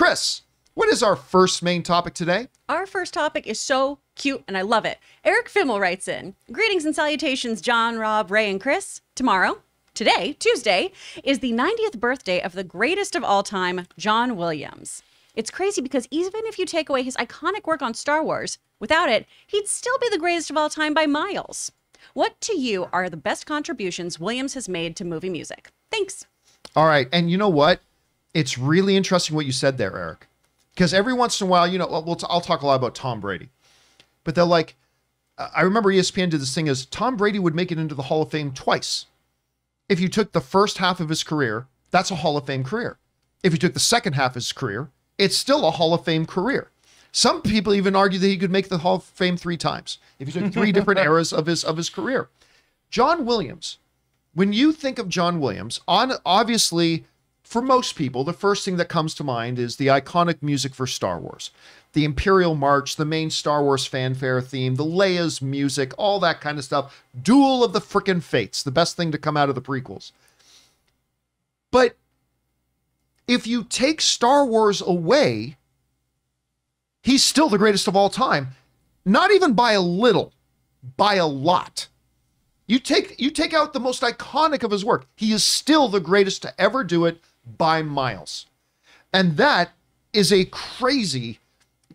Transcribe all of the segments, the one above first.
Kris, what is our first main topic today? Our first topic is so cute and I love it. Eric Fimmel writes in Greetings and salutations, John, Rob, Ray, and Kris. Tomorrow, today, Tuesday, is the 90th birthday of the greatest of all time, John Williams. It's crazy because even if you take away his iconic work on Star Wars, without it, he'd still be the greatest of all time by miles. What to you are the best contributions Williams has made to movie music? Thanks. All right. And you know what? It's really interesting what you said there, Eric. Because every once in a while, you know, we'll t- I'll talk a lot about Tom Brady, but they're like, uh, I remember ESPN did this thing as Tom Brady would make it into the Hall of Fame twice. If you took the first half of his career, that's a Hall of Fame career. If you took the second half of his career, it's still a Hall of Fame career. Some people even argue that he could make the Hall of Fame three times if you took three different eras of his of his career. John Williams, when you think of John Williams, on obviously for most people, the first thing that comes to mind is the iconic music for Star Wars. The Imperial March, the main Star Wars fanfare theme, the Leia's music, all that kind of stuff. Duel of the frickin' Fates, the best thing to come out of the prequels. But if you take Star Wars away, he's still the greatest of all time. Not even by a little, by a lot. You take you take out the most iconic of his work. He is still the greatest to ever do it by miles. And that is a crazy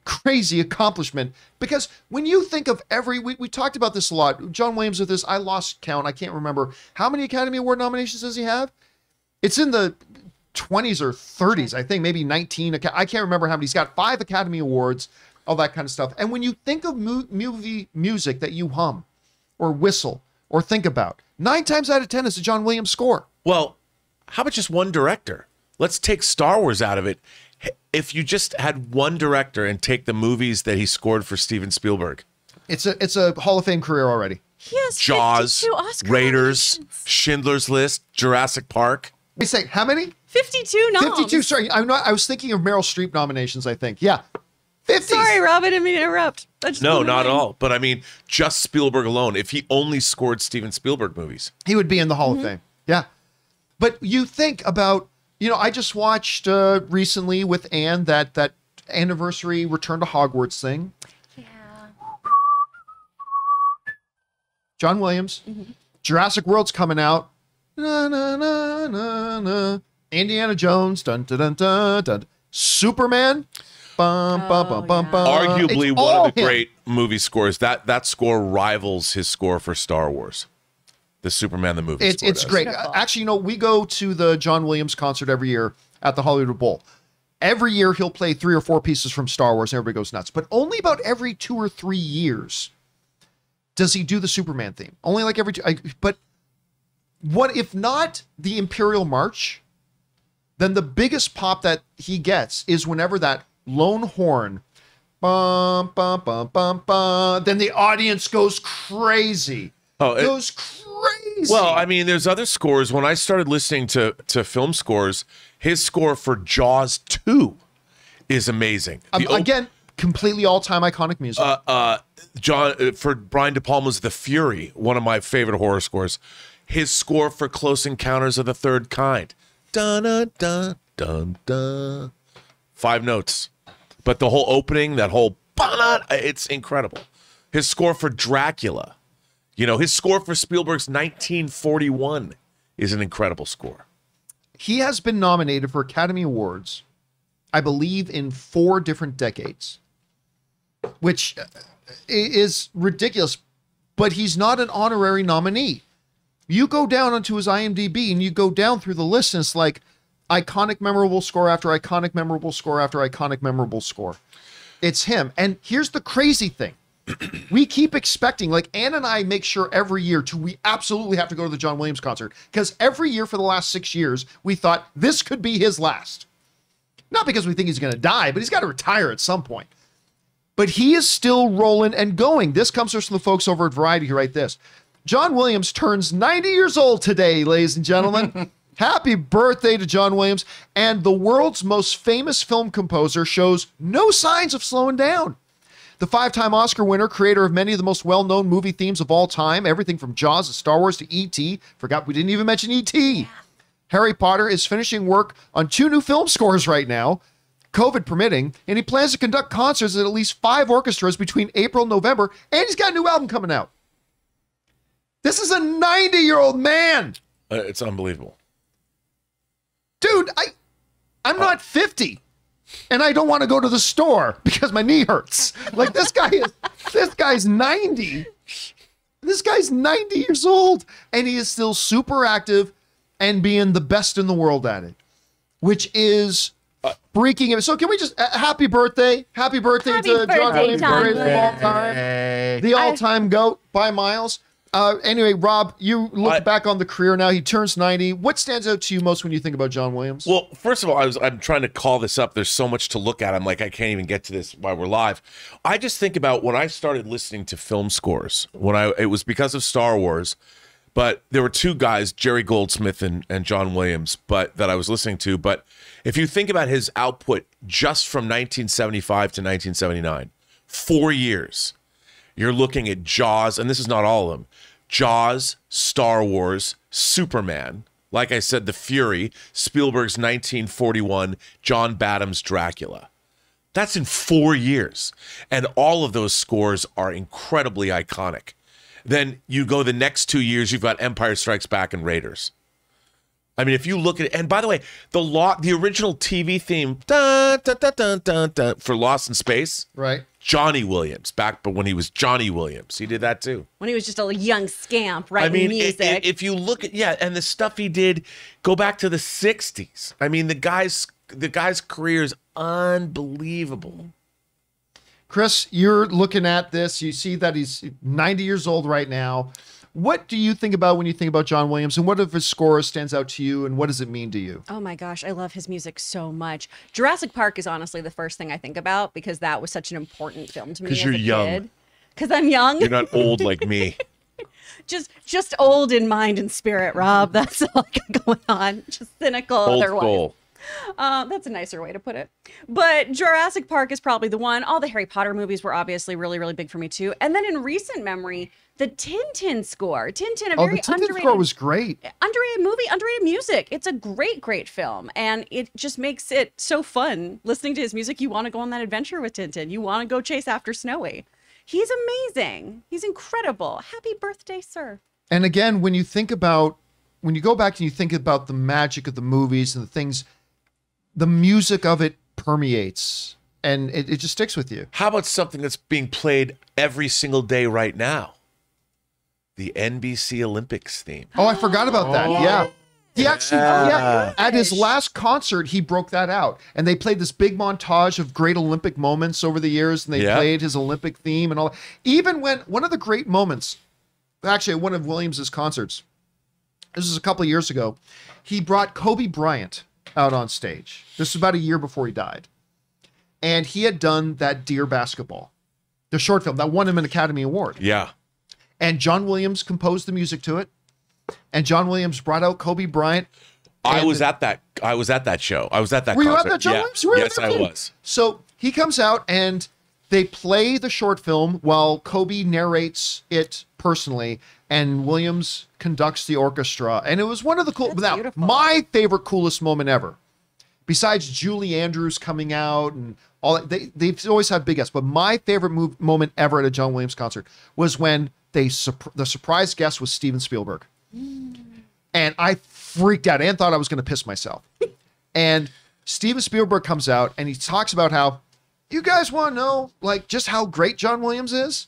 crazy accomplishment because when you think of every we, we talked about this a lot. John williams with this i lost count i can't remember. How many academy award nominations does he have? It's in the 20s or 30s i think maybe 19 i can't remember how many. He's got five academy awards all that kind of stuff. And when you think of mu- movie music that you hum or whistle or think about nine times out of ten is a john williams score. Well, how about just one director? Let's take Star Wars out of it. If you just had one director and take the movies that he scored for Steven Spielberg, it's a it's a hall of fame career already He has Jaws, 52 Oscar Raiders, nominations. Schindler's List, Jurassic Park. we say how many 52 noms. 52 sorry i'm not i was thinking of meryl streep nominations i think yeah 50 Sorry, Rob, I didn't mean to interrupt. No, not at all. But I mean, just Spielberg alone. If he only scored Steven Spielberg movies, he would be in the Hall of mm-hmm. Fame. Yeah. But you think about, you know, I just watched uh, recently with Anne that that anniversary Return to Hogwarts thing. Yeah. John Williams, Jurassic World's coming out. Na, na, na, na, na. Indiana Jones, dun dun dun dun dun. Superman, bum bum bum bum bum. arguably It's one of the him. great movie scores. That that score rivals his score for Star Wars. The Superman the movie. It's it's great. Beautiful. Actually, you know, we go to the John Williams concert every year at the Hollywood Bowl. Every year he'll play three or four pieces from Star Wars, and everybody goes nuts. But only about every two or three years does he do the Superman theme. Only like every two. I, but what if not the Imperial March? Then the biggest pop that he gets is whenever that lone horn, bum bum bum bum bum. Then the audience goes crazy. Oh, it- goes crazy. Well, I mean, there's other scores. When I started listening to to film scores, his score for Jaws two is amazing. Um, again, completely all-time iconic music. uh, uh, John uh, for Brian De Palma's The Fury, one of my favorite horror scores. His score for Close Encounters of the Third Kind, dun dun dun dun dun, five notes, but the whole opening, that whole it's incredible. His score for Dracula, you know, his score for Spielberg's 1941 is an incredible score. he has been nominated for Academy Awards, I believe, in four different decades, which uh, is ridiculous. But he's not an honorary nominee. You go down onto his IMDb and you go down through the list, and it's like iconic, memorable score after iconic, memorable score after iconic, memorable score. It's him. And here's the crazy thing. We keep expecting, like Ann and I make sure every year to we absolutely have to go to the John Williams concert because every year for the last six years we thought this could be his last. Not because we think he's going to die, but he's got to retire at some point. But he is still rolling and going. This comes from the folks over at Variety who write this. John Williams turns 90 years old today, ladies and gentlemen. Happy birthday to John Williams. And the world's most famous film composer shows no signs of slowing down. The five time Oscar winner, creator of many of the most well known movie themes of all time, everything from Jaws to Star Wars to E.T. Forgot we didn't even mention E.T. Harry Potter is finishing work on two new film scores right now. COVID permitting, and he plans to conduct concerts at at least five orchestras between April and November, and he's got a new album coming out. This is a 90 year old man. Uh, it's unbelievable. Dude, I, I'm not 50 and I don't want to go to the store because my knee hurts. Like this guy is, this guy's 90. This guy's 90 years old and he is still super active and being the best in the world at it, which is freaking him. So can we just uh, happy birthday, happy birthday Happy to John birthday, Williams, John greatest of all-time, the all-time goat by miles. Uh, anyway, Rob, you look I- back on the career now. He turns 90. What stands out to you most when you think about John Williams? Well, first of all, I was I'm trying to call this up. There's so much to look at. I'm like, I can't even get to this while we're live. I just think about when I started listening to film scores. When I it was because of Star Wars, but there were two guys, Jerry Goldsmith and, and John Williams, but that I was listening to. But if you think about his output just from 1975 to 1979, four years, you're looking at Jaws, and this is not all of them Jaws, Star Wars, Superman. Like I said, The Fury, Spielberg's 1941, John Badham's Dracula. That's in four years. And all of those scores are incredibly iconic. Then you go the next two years, you've got Empire Strikes Back and Raiders. I mean, if you look at it, and by the way, the law, the original TV theme dun, dun, dun, dun, dun, dun, for Lost in Space, right. Johnny Williams, back but when he was Johnny Williams, he did that too. When he was just a young scamp right? I mean, i- music. i- if you look at yeah, and the stuff he did, go back to the '60s. I mean, the guy's the guy's career is unbelievable. Kris, you're looking at this. You see that he's 90 years old right now. What do you think about when you think about John Williams, and what of his score stands out to you, and what does it mean to you? Oh my gosh, I love his music so much. Jurassic Park is honestly the first thing I think about because that was such an important film to me 'Cause as you're a young. kid. Because I'm young, You're not old like me. just just old in mind and spirit, Rob. That's all I got going on. Just cynical Old otherwise. soul. Uh, that's a nicer way to put it. But Jurassic Park is probably the one. All the Harry Potter movies were obviously really, really big for me too. And then in recent memory, the Tintin score. Tintin, a Oh, very the Tintin underrated score was great. underrated movie, underrated music. It's a great, great film, and it just makes it so fun listening to his music. You want to go on that adventure with Tintin. You want to go chase after Snowy. He's amazing. He's incredible. Happy birthday, sir. And again, when you think about when you go back and you think about the magic of the movies and the things, the music of it permeates and it, it just sticks with you. How about something that's being played every single day right now? The NBC Olympics theme. Oh, I forgot about that. Oh. Yeah. He actually, yeah, at his last concert, he broke that out, and they played this big montage of great Olympic moments over the years, and they Yeah. played his Olympic theme and all. Even when one of the great moments, actually, at one of Williams's concerts, this was a couple of years ago, he brought Kobe Bryant out on stage. This was about a year before he died, and he had done that Dear Basketball, the short film that won him an Academy Award Yeah. and John Williams composed the music to it. And John Williams brought out Kobe Bryant. I was at that. I was at that show. I was at that. Were you at that, John Yeah. Williams? Yes, I was. So he comes out and they play the short film while Kobe narrates it personally, and Williams conducts the orchestra. And it was one of the cool. Beautiful. my favorite, coolest moment ever, besides Julie Andrews coming out and all that, they they've always had big guests. But my favorite move, moment ever at a John Williams concert was when they the surprise guest was Steven Spielberg. Mm. and I freaked out and thought I was going to piss myself. and Steven Spielberg comes out and he talks about how you guys want to know like just how great John Williams is.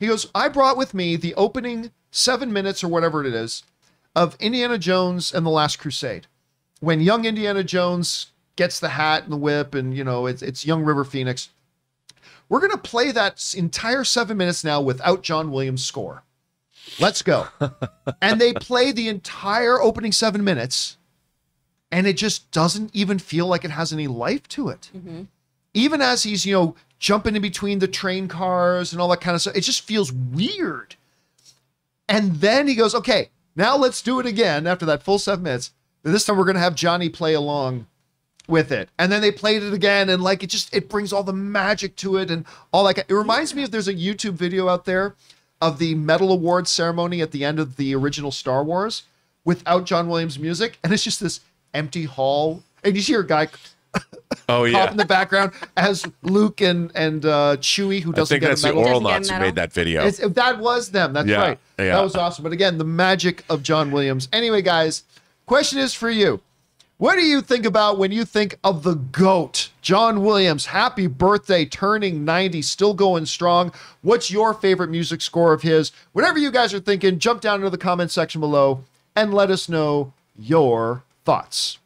He goes, "I brought with me the opening 7 minutes or whatever it is of Indiana Jones and the Last Crusade. When young Indiana Jones gets the hat and the whip and you know it's it's young River Phoenix. We're going to play that entire 7 minutes now without John Williams score. Let's go." and they play the entire opening seven minutes and it just doesn't even feel like it has any life to it mm-hmm. Even as he's you know jumping in between the train cars and all that kind of stuff it just feels weird. And then he goes okay now let's do it again after that full seven minutes. But this time we're going to have johnny play along with it. And then they played it again and like it just it brings all the magic to it and all that it reminds me of there's a youtube video out there of the medal award ceremony at the end of the original star wars without john williams music and it's just this empty hall and you see your guy Oh pop yeah. in the background as Luke and and uh, Chewie, who doesn't think get that's a the. Oral Doesn't get a Nuts who made that video. It's, that was them. That's Yeah, right. yeah. That was awesome. But again, the magic of John Williams. Anyway, guys, question is for you. What do you think about when you think of the GOAT, John Williams? Happy birthday, turning 90, still going strong. What's your favorite music score of his? Whatever you guys are thinking, jump down into the comment section below and let us know your thoughts.